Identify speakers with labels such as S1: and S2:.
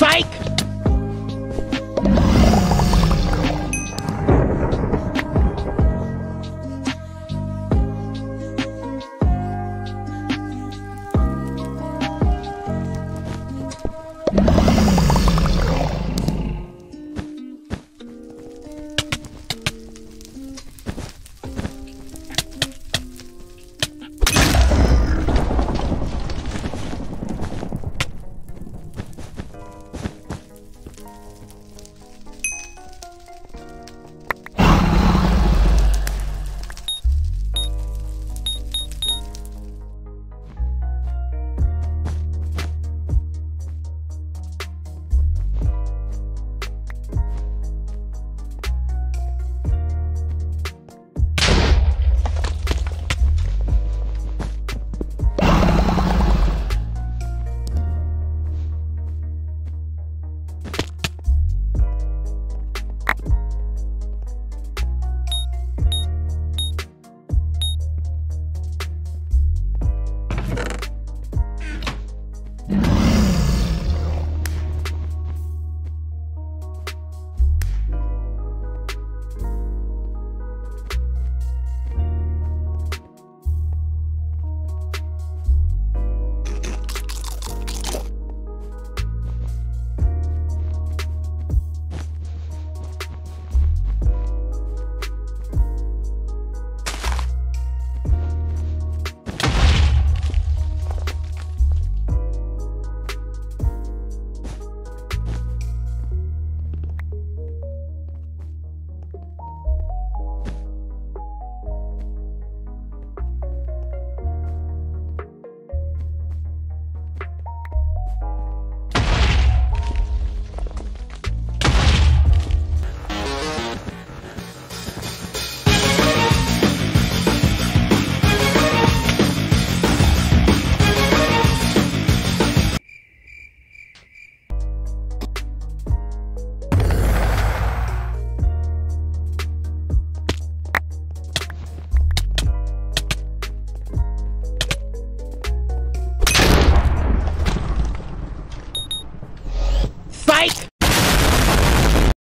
S1: Spike!